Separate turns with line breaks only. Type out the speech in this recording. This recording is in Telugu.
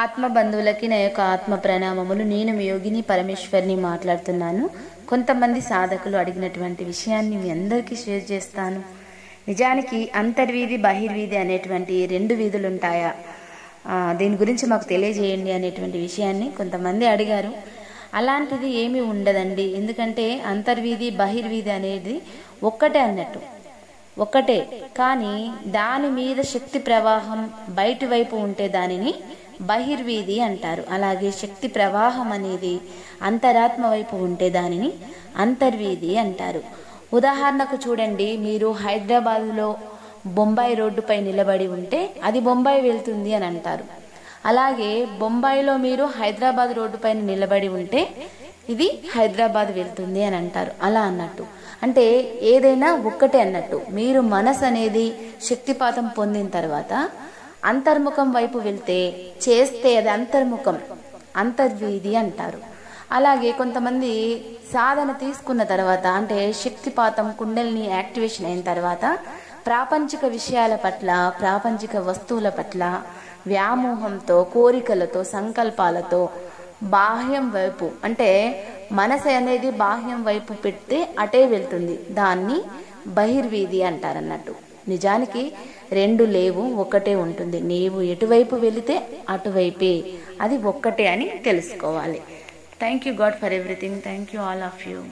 ఆత్మ బంధువులకి నా యొక్క ఆత్మ ప్రణామములు. నేను మీ యోగిని పరమేశ్వర్ని మాట్లాడుతున్నాను. కొంతమంది సాధకులు అడిగినటువంటి విషయాన్ని మీ అందరికీ షేర్ చేస్తాను. నిజానికి అంతర్వీధి బహిర్వీధి అనేటువంటి రెండు వీధులు ఉంటాయా దీని గురించి మాకు తెలియజేయండి అనేటువంటి విషయాన్ని కొంతమంది అడిగారు. అలాంటిది ఏమీ ఉండదండి. ఎందుకంటే అంతర్వీధి బహిర్వీధి అనేది ఒక్కటే అన్నట్టు. ఒకటే కానీ దాని మీద శక్తి ప్రవాహం బయటి వైపు ఉంటే దానిని బహిర్వీధి అంటారు. అలాగే శక్తి ప్రవాహం అనేది అంతరాత్మ వైపు ఉంటే దానిని అంతర్వీధి అంటారు. ఉదాహరణకు చూడండి మీరు హైదరాబాద్లో బొంబాయి రోడ్డుపై నిలబడి ఉంటే అది బొంబాయి వెళ్తుంది అని అంటారు. అలాగే బొంబాయిలో మీరు హైదరాబాద్ రోడ్డుపైన నిలబడి ఉంటే ఇది హైదరాబాద్ వెళ్తుంది అని అంటారు. అలా అన్నట్టు. అంటే ఏదైనా ఒక్కటే అన్నట్టు. మీరు మనసు అనేది శక్తిపాతం పొందిన తర్వాత అంతర్ముఖం వైపు వెళ్తే చేస్తే అది అంతర్ముఖం అంతర్వీధి అంటారు. అలాగే కొంతమంది సాధన తీసుకున్న తర్వాత అంటే శక్తిపాతం కుండల్ని యాక్టివేషన్ అయిన తర్వాత ప్రాపంచిక విషయాల పట్ల ప్రాపంచిక వస్తువుల పట్ల వ్యామోహంతో కోరికలతో సంకల్పాలతో బాహ్యం వైపు అంటే మనసు అనేది బాహ్యం వైపు పెడితే అటే వెళ్తుంది. దాన్ని బహిర్వీధి అంటారన్నట్టు. నిజానికి రెండు లేవు ఒకటే ఉంటుంది. నీవు ఎటువైపు వెళితే అటువైపే. అది ఒక్కటే అని తెలుసుకోవాలి. Thank you God for everything thank you all of you